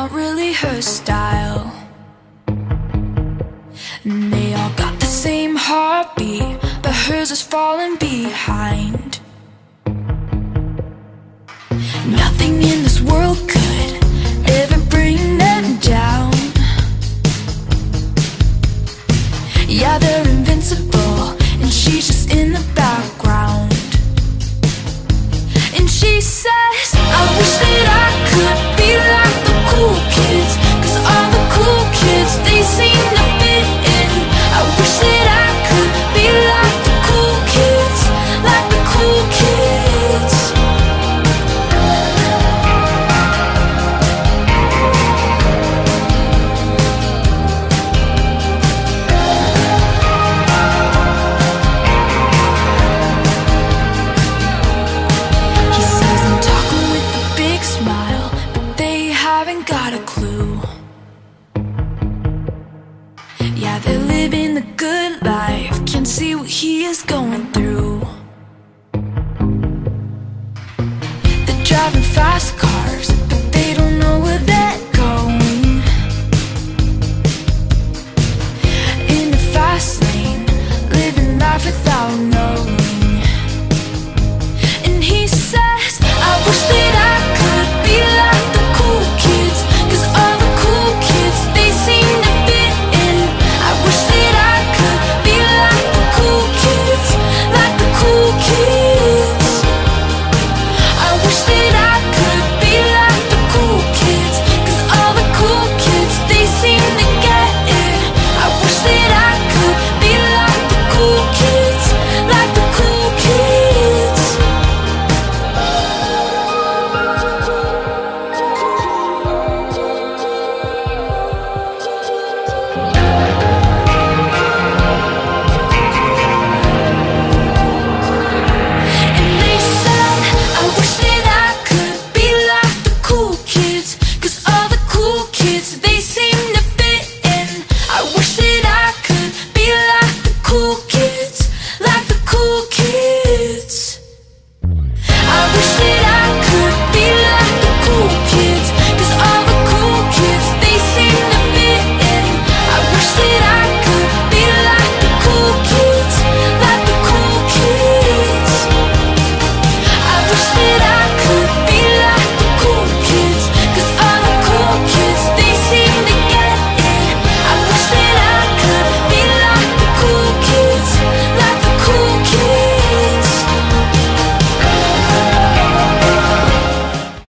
not really her style. And they all got the same heartbeat But hers is falling behind. Nothing in this world could ever bring them down. Yeah, they're invincible And she's just in the background haven't got a clue. Yeah, they're living the good life, can't see what he is going through. They're driving fast cars, but they don't know where they're going. In the fast lane, living life without